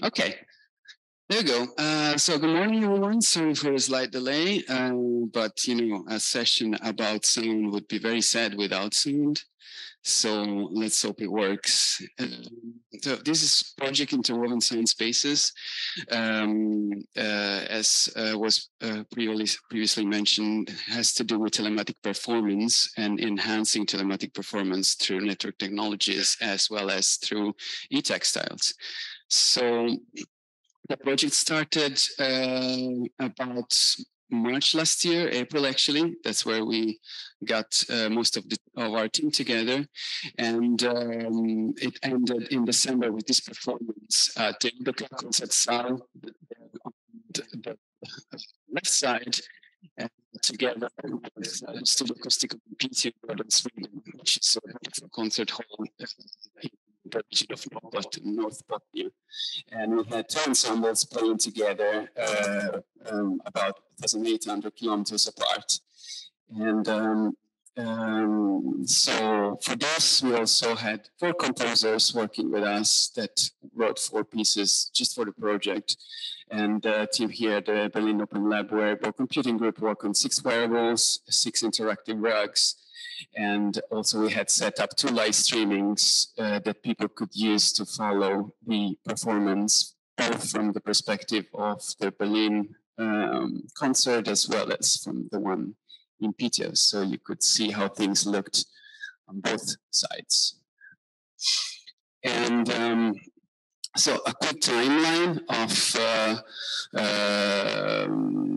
Okay, there you go. Uh, so good morning, everyone. Sorry for a slight delay, uh, but you know, a session about sound would be very sad without sound. So let's hope it works. Um, so this is Project Interwoven Sound Spaces. Um, uh, as uh, was uh, previously, previously mentioned, has to do with telematic performance and enhancing telematic performance through network technologies as well as through e-textiles. So the project started uh, about March last year, April actually. That's where we got uh, most of the of our team together, and um, it ended in December with this performance at the concert South, on the, the left side, and together with uh, Studio Acusticum in Sweden, which is a concert hall in the region of North, North Bothnia. And we had two ensembles playing together uh, um, about 1,800 kilometers apart. And um, um, so for this, we also had four composers working with us that wrote four pieces just for the project. And the team here at the Berlin Open Lab Wearable Computing Group worked on six wearables, six interactive rugs, and also we had set up two live streamings uh, that people could use to follow the performance, both from the perspective of the Berlin um, concert as well as from the one in Piteå. So you could see how things looked on both sides. And um, so a quick timeline of uh, uh,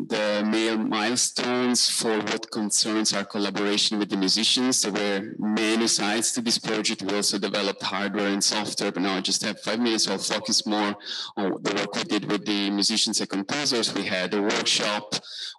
the main milestones for what concerns our collaboration with the musicians. There were many sides to this project. We also developed hardware and software, but now I just have five minutes. So I'll focus more on the work we did with the musicians and composers. We had a workshop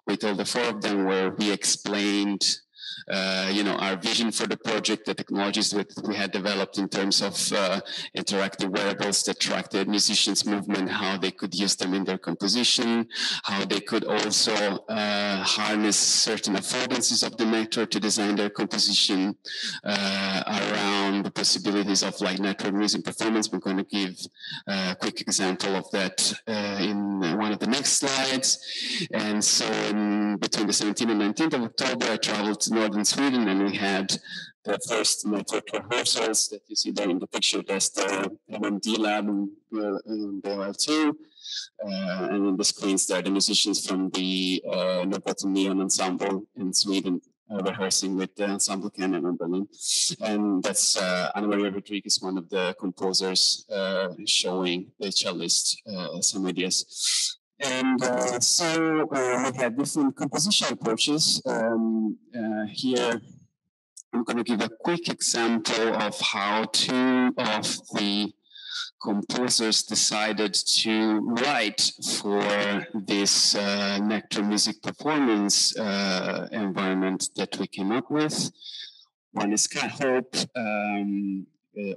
with all the four of them where we explained uh, you know, our vision for the project, the technologies that we had developed in terms of uh, interactive wearables that track the musicians' movement, how they could use them in their composition, how they could also uh, harness certain affordances of the network to design their composition uh, around the possibilities of like network music performance. We're going to give a quick example of that uh, in one of the next slides. And so in between the 17th and 19th of October, I traveled to northern Sweden, and we had the first network rehearsals that you see there in the picture. That's the MMD lab in, in BOL2. Uh, and in the screens there, the musicians from the uh, Norrbotten Neon Ensemble in Sweden uh, rehearsing with the Ensemble Canon in Berlin. And that's uh, Ana Maria Rodriguez, one of the composers, uh, showing the cellist uh, some ideas. And uh, so uh, we had different composition approaches. Um, uh, here, I'm going to give a quick example of how two of the composers decided to write for this uh, network music performance uh, environment that we came up with. One is Cat Hope, um,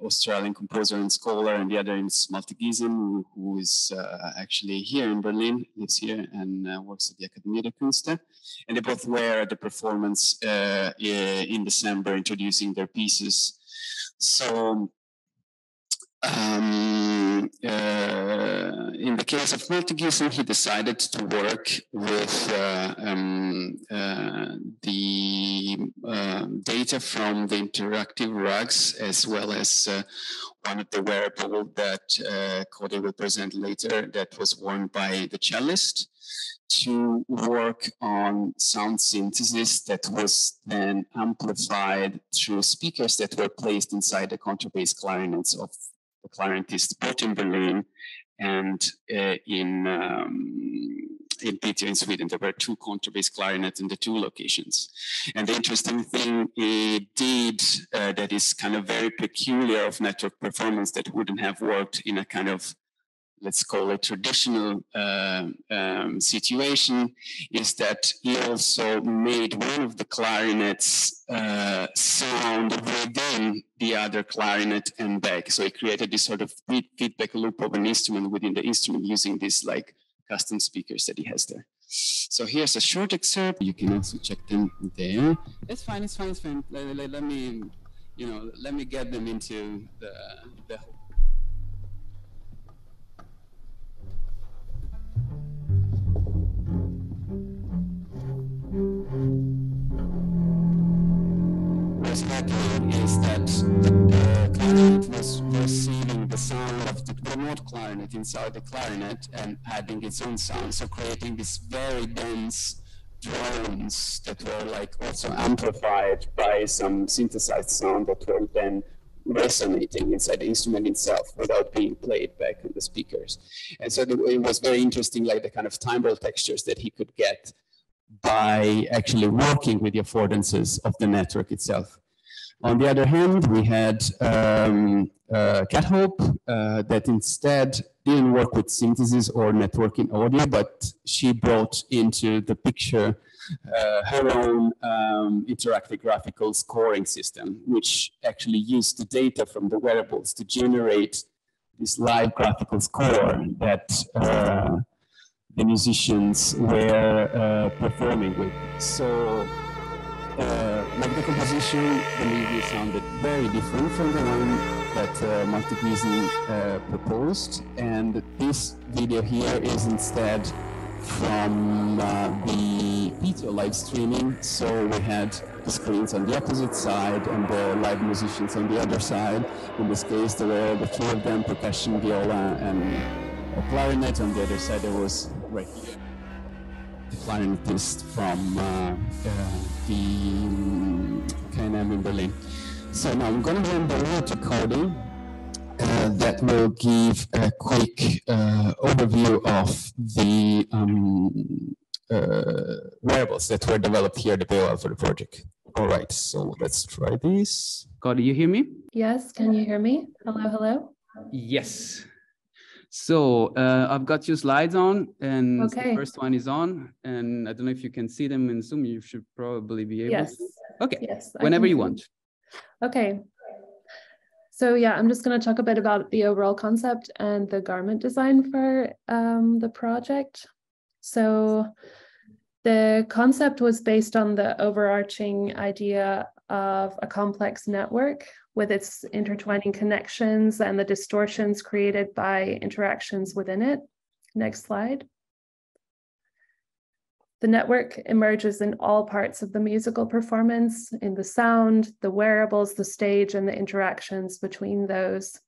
Australian composer and scholar, and the other is Malte Giesen, who is uh, actually here in Berlin, lives here and uh, works at the Akademie der Künste. And they both were at the performance in December, introducing their pieces. So um, uh, in the case of Malte Giesen, he decided to work with uh, um, uh, the um, data from the interactive rugs as well as uh, one of the wearable that uh, Cody will present later that was worn by the cellist to work on sound synthesis that was then amplified through speakers that were placed inside the contrabass clarinets of the clarinetist both in Berlin and uh, in um, in Piteå in Sweden. There were two contrabass clarinets in the two locations. And the interesting thing it did uh, that is kind of very peculiar of network performance that wouldn't have worked in a kind of let's call it traditional uh, um, situation is that he also made one of the clarinets uh, sound within the other clarinet and back. So he created this sort of feedback loop of an instrument within the instrument using these like custom speakers that he has there. So here's a short excerpt. You can also check them there. It's fine, it's fine, it's fine. Let, let, let me, you know, let me get them into the, the What's happening is that uh, the clarinet was receiving the sound of the remote clarinet inside the clarinet and adding its own sound, so creating this very dense drones that were like also amplified by some synthesized sound that were then resonating inside the instrument itself without being played back in the speakers. And so it was very interesting, like the kind of timbral textures that he could get by actually working with the affordances of the network itself. On the other hand, we had um, uh, Cat Hope uh, that instead didn't work with synthesis or networking audio, but she brought into the picture uh, her own um, interactive graphical scoring system, which actually used the data from the wearables to generate this live graphical score that uh, the musicians were uh, performing with. So, uh, like the composition, the movie sounded very different from the one that uh, Martin uh, proposed, and this video here is instead from uh, the video live streaming. So we had the screens on the opposite side and the live musicians on the other side. In this case, there were the three of them, percussion, viola, and a clarinet. On the other side, there was right here the clarinetist from uh, uh, the KNM in Berlin. So now I'm going to run the root recording uh, that will give a quick uh, overview of the um, uh, wearables that were developed here at the BOL for the project. All right, so let's try this. God, do you hear me? Yes, can you hear me? Hello, hello. Yes. So uh, I've got two slides on, and okay. the first one is on, and I don't know if you can see them in Zoom. You should probably be able. Yes. Okay. Yes. Whenever you want. Okay. So yeah, I'm just going to talk a bit about the overall concept and the garment design for um, the project. So the concept was based on the overarching idea of a complex network with its intertwining connections and the distortions created by interactions within it. Next slide. The network emerges in all parts of the musical performance, in the sound, the wearables, the stage, and the interactions between those.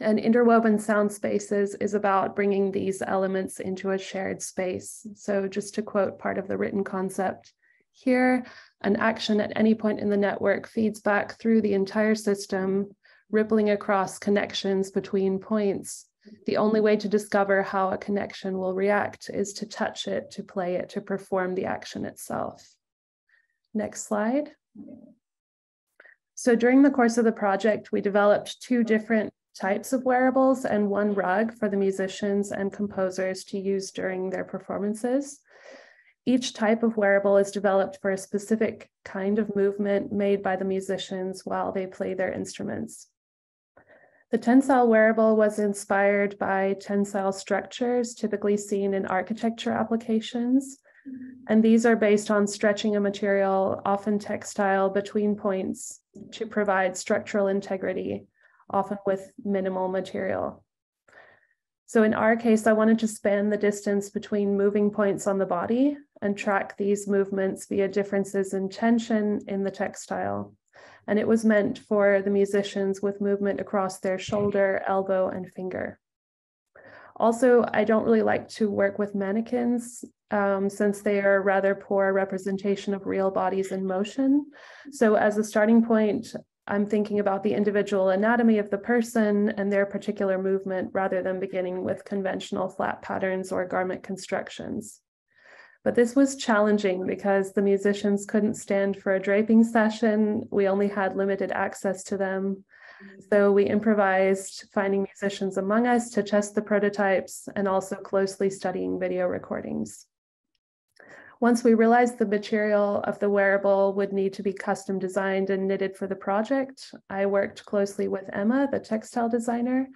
And interwoven sound spaces is about bringing these elements into a shared space. So, just to quote part of the written concept here, an action at any point in the network feeds back through the entire system, rippling across connections between points the only way to discover how a connection will react is to touch it, to play it, to perform the action itself. Next slide. So during the course of the project, we developed two different types of wearables and one rug for the musicians and composers to use during their performances. Each type of wearable is developed for a specific kind of movement made by the musicians while they play their instruments. The tensile wearable was inspired by tensile structures typically seen in architecture applications. And these are based on stretching a material, often textile, between points to provide structural integrity, often with minimal material. So in our case, I wanted to span the distance between moving points on the body and track these movements via differences in tension in the textile and it was meant for the musicians with movement across their shoulder, elbow, and finger. Also, I don't really like to work with mannequins um, since they are a rather poor representation of real bodies in motion. So, as a starting point, I'm thinking about the individual anatomy of the person and their particular movement rather than beginning with conventional flat patterns or garment constructions. But this was challenging because the musicians couldn't stand for a draping session. We only had limited access to them. Mm-hmm. So we improvised finding musicians among us to test the prototypes and also closely studying video recordings. Once we realized the material of the wearable would need to be custom designed and knitted for the project, I worked closely with Emma, the textile designer,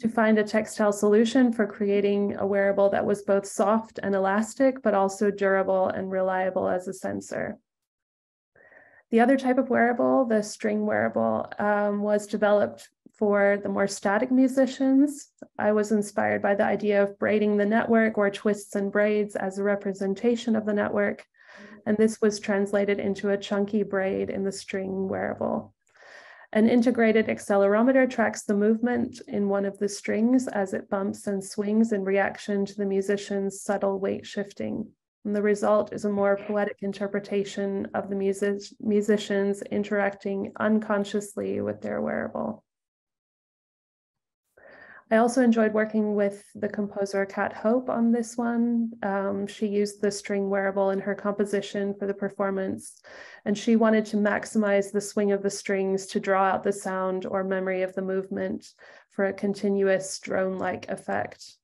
to find a textile solution for creating a wearable that was both soft and elastic, but also durable and reliable as a sensor. The other type of wearable, the string wearable, um, was developed for the more static musicians. I was inspired by the idea of braiding the network or twists and braids as a representation of the network. And this was translated into a chunky braid in the string wearable. An integrated accelerometer tracks the movement in one of the strings as it bumps and swings in reaction to the musician's subtle weight shifting. And the result is a more poetic interpretation of the music musicians interacting unconsciously with their wearable. I also enjoyed working with the composer Cat Hope on this one. Um, she used the string wearable in her composition for the performance, and she wanted to maximize the swing of the strings to draw out the sound or memory of the movement for a continuous drone-like effect.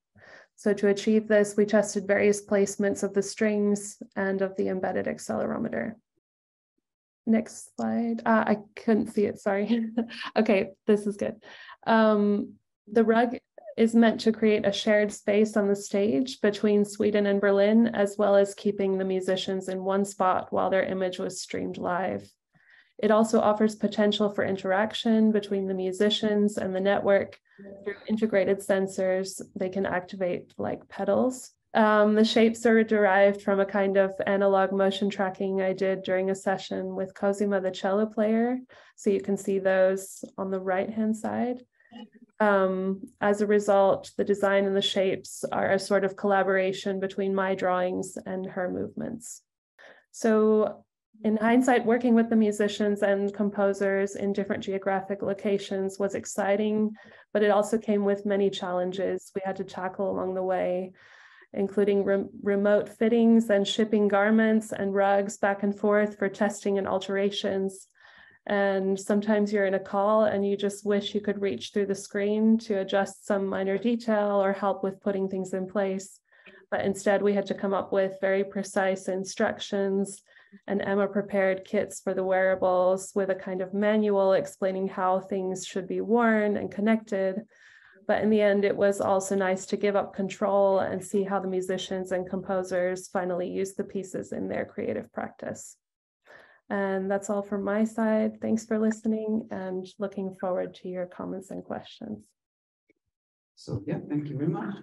So to achieve this, we tested various placements of the strings and of the embedded accelerometer. Next slide. Uh, I couldn't see it, sorry. okay, this is good. Um, the rug is meant to create a shared space on the stage between Sweden and Berlin, as well as keeping the musicians in one spot while their image was streamed live. It also offers potential for interaction between the musicians and the network through integrated sensors. They can activate like pedals. Um, the shapes are derived from a kind of analog motion tracking I did during a session with Cosima, the cello player. So you can see those on the right hand side. Um, as a result, the design and the shapes are a sort of collaboration between my drawings and her movements. So in hindsight, working with the musicians and composers in different geographic locations was exciting, but it also came with many challenges we had to tackle along the way, including re remote fittings and shipping garments and rugs back and forth for testing and alterations, and sometimes you're in a call and you just wish you could reach through the screen to adjust some minor detail or help with putting things in place. But instead, we had to come up with very precise instructions. And Emma prepared kits for the wearables with a kind of manual explaining how things should be worn and connected. But in the end, it was also nice to give up control and see how the musicians and composers finally use the pieces in their creative practice. And that's all from my side. Thanks for listening and looking forward to your comments and questions. So yeah, thank you very much.